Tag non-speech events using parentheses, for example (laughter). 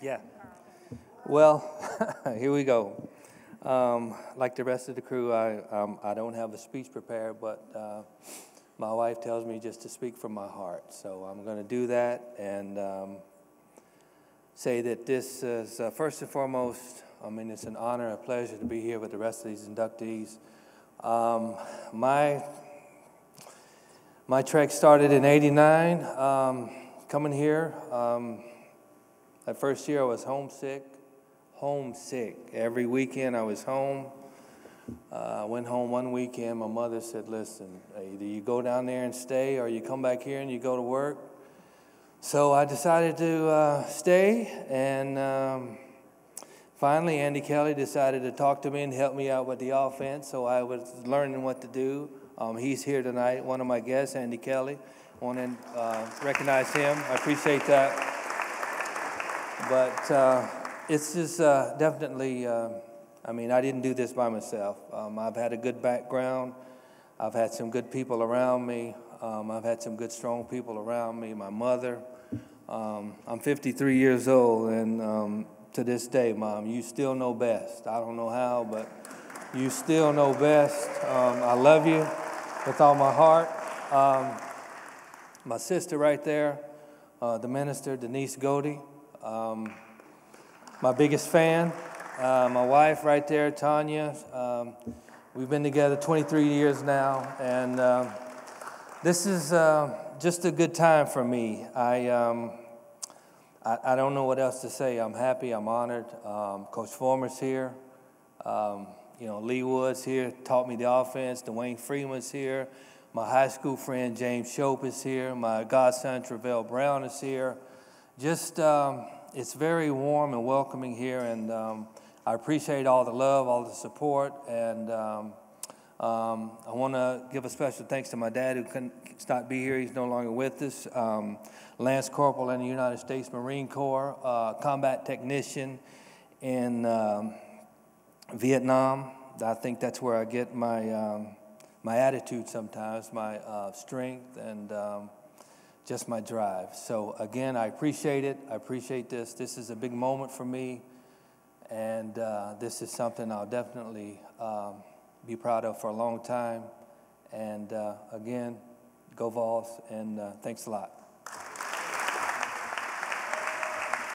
Yeah. Well, (laughs) here we go. Um, like the rest of the crew, I, um, I don't have a speech prepared, but uh, my wife tells me just to speak from my heart. So I'm going to do that and um, say that this is, uh, first and foremost, I mean, it's an honor, a pleasure to be here with the rest of these inductees. Um, my, my trek started in 89, um, coming here. That first year I was homesick, homesick. Every weekend I was home. Uh, I went home one weekend. My mother said, Listen, either you go down there and stay or you come back here and you go to work. So I decided to uh, stay, and um, finally, Andy Kelly decided to talk to me and help me out with the offense. So I was learning what to do. Um, he's here tonight, one of my guests, Andy Kelly. I want to uh, recognize him. I appreciate that. But uh, it's just uh, definitely, uh, I mean, I didn't do this by myself. Um, I've had a good background, I've had some good people around me. Um, I've had some good, strong people around me. My mother. Um, I'm 53 years old, and um, to this day, Mom, you still know best. I don't know how, but you still know best. Um, I love you with all my heart. Um, my sister right there, uh, the minister, Denise Godey. Um, my biggest fan. Uh, my wife right there, Tanya. we've been together 23 years now, and this is uh, just a good time for me. I, um, I, I, don't know what else to say. I'm happy. I'm honored. Um, Coach Fulmer's here. Um, you know, Lee Woods here taught me the offense. Dwayne Freeman's here. My high school friend James Shope is here. My godson Travell Brown is here. Just, um, it's very warm and welcoming here, and um, I appreciate all the love, all the support, and um, um, I want to give a special thanks to my dad who couldn't stop be here. He's no longer with us. Um, Lance Corporal in the United States Marine Corps, uh, combat technician in um, Vietnam. I think that's where I get my my attitude sometimes, my uh, strength, and just my drive. So again, I appreciate it. I appreciate this. This is a big moment for me, and uh, this is something I'll definitely um, be proud of for a long time. And uh, again, go Vols, and uh, thanks a lot.